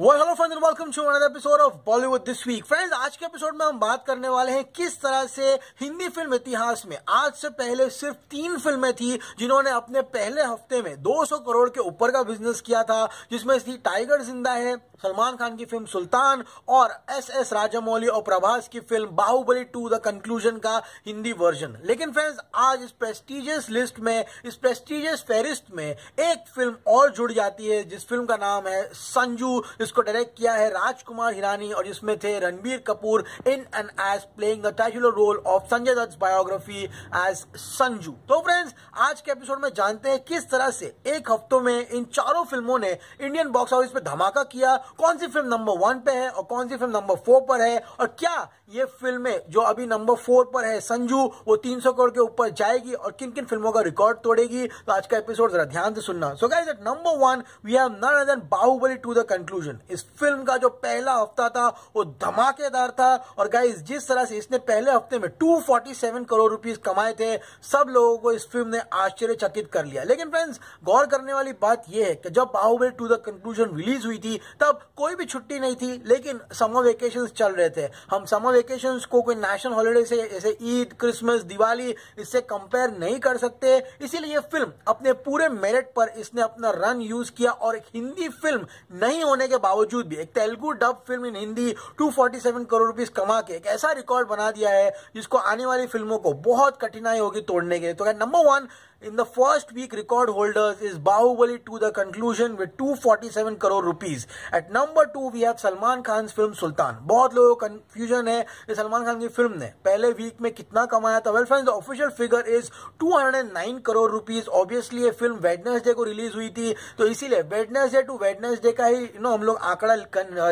Well hello friends welcome to another episode of Bollywood this week friends आज के episode में हम बात करने वाले हैं किस तरह से हिंदी फ़िल्म इतिहास में, आज से पहले सिर्फ़ तीन फ़िल्में थी जिन्होंने अपने पहले हफ़्ते में 200 करोड़ के ऊपर का बिज़नेस किया था, जिसमें थी टाइगर ज़िंदा है, सलमान खान की फ़िल्म सुल्तान और एस एस राजामौली और प्रभास की film Baahubali two the conclusion का हिंदी वर्जन लेकिन फ्रेंड्स आज इस प्रेस्टिजियस लिस्ट में, इस प्रेस्टिजियस फेरिस्ट में एक फ़िल्म और जुड़ जाती है, जिस फ़िल्म का नाम है संजू इसको डायरेक्ट किया है राजकुमार हिरानी और जिसमें थे Ranbir Kapoor in and as playing the titular role of Sanjay Dutt biography as Sanju. तो फ्रेंड्स आज के एपिसोड में जानते हैं किस तरह से एक हफ्तों में इन चारों फ़िल्मों ने इंडियन बॉक्स ऑफ़िस पे धमाका किया, कौन सी फ़िल्म नंबर वन पे है और कौन सी फ़िल्म नंबर फोर पर है और क्या ये फ़िल्में जो अभी नंबर फोर पर है संजू, वो 300 करोड़ के ऊपर जाएगी और किन किन फ़िल्मों का रिकॉर्ड तोड़ेगी? तो आज का एपिसोड जरा ध्यान से सुनना। So guys at number one we have none other Baahubali two the conclusion इस फ़िल्म का जो पहला हफ़्ता था, वो धमाकेदार था। और गाइस जिस तरह से इसने पहले हफ़्ते में 247 करोड़ रुपीस कमाए थे, सब लोगों को इस फ़िल्म ने आश्चर्यचकित कर लिया। लेकिन फ्रेंड्स गौर करने वाली बात यह है कि जब Baahubali two the conclusion release हुई थी, तब कोई भी छुट्टी नहीं थी, लेकिन समर वेकेशन चल रहे थे। हम समर वेकेशन को कोई नेशनल हॉलीडे से, जैसे ईद क्रिसमस दिवाली इससे कंपेयर नहीं कर सकते। इसीलिए फ़िल्म अपने पूरे मेरिट पर इसने अपना रन यूज़ किया और एक हिंदी फ़िल्म नहीं होने के बावजूद भी एक Telugu dub film in Hindi 247 crore rupees कमा के एक ऐसा रिकॉर्ड बना दिया है, जिसको आने वाली फ़िल्मों को बहुत कठिनाई होगी तोड़ने के लिए। तो number one In the first week, record holders is Bahubali to the conclusion with 247 crore rupees. At number two, we have Salman Khan's film Sultan. बहुत लोगों को कंफ्यूजन है कि सलमान खान की फ़िल्म ने पहले वीक में कितना कमाया था well friends the official figure is 209 crore rupees obviously ये फ़िल्म वेडनेसडे को रिलीज़ हुई थी तो इसीलिए वेडनेसडे टू वेडनेसडे का ही यू नो हम लोग आंकड़ा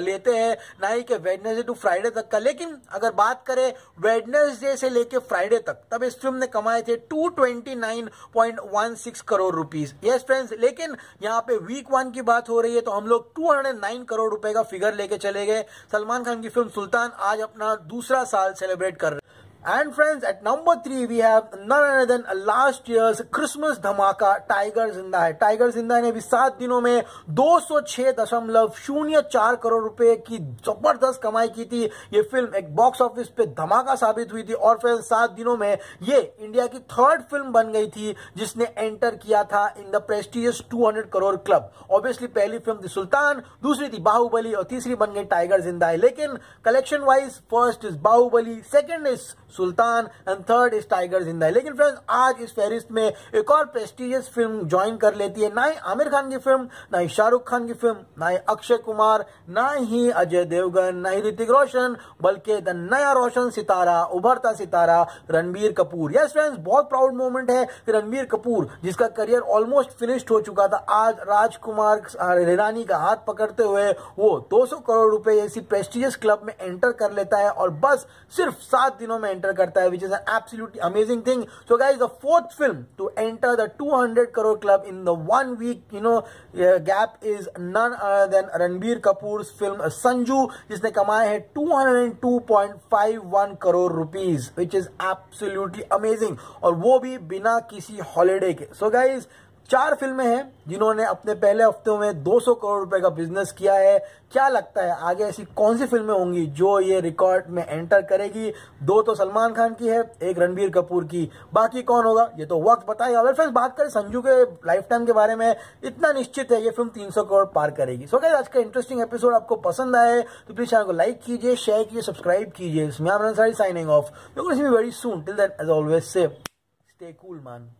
लेते हैं ना ही कि वेडनेसडे टू फ्राइडे तक का लेकिन अगर बात करें वेडनेसडे से लेके फ्राइडे तक तब इस फ़िल्म ने कमाए थे two 2.16 crore rupees yes friends लेकिन यहाँ पे वीक वन की बात हो रही है तो हम लोग 209 करोड़ रुपए का फिगर लेके चले गए। सलमान खान की फ़िल्म सुल्तान आज अपना दूसरा साल सेलिब्रेट कर रहे And friends, at number three, we have none other than last year's Christmas धमाका टाइगर ज़िंदा है टाइगर ज़िंदा ने भी सात दिनों में दो सौ छह दशमलव शून्य चार करोड़ रुपए की ज़बरदस्त कमाई की थी ये फ़िल्म एक बॉक्स ऑफ़िस पे धमाका साबित हुई थी और फिर सात दिनों में ये इंडिया की थर्ड फ़िल्म बन गई थी जिसने एंटर किया था in the prestigious 200 crore club obviously पहली फ़िल्म थी सुल्तान दूसरी थी बाहुबली और तीसरी बन गई टाइगर ज़िंदा है लेकिन collection wise first is Baahubali second is Sultan and third is Tiger Zinda Hai लेकिन फ्रेंड्स आज इस फेरिस्ट में एक और प्रेस्टिजियस फ़िल्म ज्वाइन कर लेती है। ना ही आमिर खान की फ़िल्म ना ही शाहरुख खान की फ़िल्म ना ही अक्षय कुमार, ना ही अजय देवगन, ना ही ऋतिक रोशन, बल्कि द नया रोशन सितारा, उभरता सितारा, रणबीर कपूर। यस फ्रेंड्स बहुत प्राउड मोमेंट है रणबीर कपूर, जिसका करियर ऑलमोस्ट फिनिश्ड हो चुका था, आज राजकुमार हिरानी का हाथ पकड़ते हुए वो 200 करोड़ रुपए ऐसी प्रेस्टिजियस क्लब में एंटर कर लेता है और बस सिर्फ़ सात दिनों में करता है which is absolutely amazing thing so guys the fourth film to enter the 200 crore club in the one week you know gap is none other than Ranbir Kapoor film Sanju जिसने कमाए हैं 202.51 crore rupees which is absolutely amazing और वो भी बिना किसी holiday के सो so guys चार फ़िल्में हैं जिन्होंने अपने पहले हफ्तों में 200 करोड़ रुपए का बिज़नेस किया है। क्या लगता है आगे ऐसी कौन सी फ़िल्में होंगी जो ये रिकॉर्ड में एंटर करेगी? दो तो सलमान खान की है, एक रणबीर कपूर की। बाकी कौन होगा? ये तो वक्त बताएगा। अगर फ्रेंड्स बात करें संजू के लाइफ टाइम के बारे में, इतना निश्चित है ये फ़िल्म तीन सौ करोड़ पार करेगी। सो आज का इंटरेस्टिंग एपिसोड आपको पसंद आए तो प्लीज़ चैनल को लाइक कीजिए शेयर कीजिए सब्सक्राइब कीजिए। Signing off very soon till that as always say stay cool man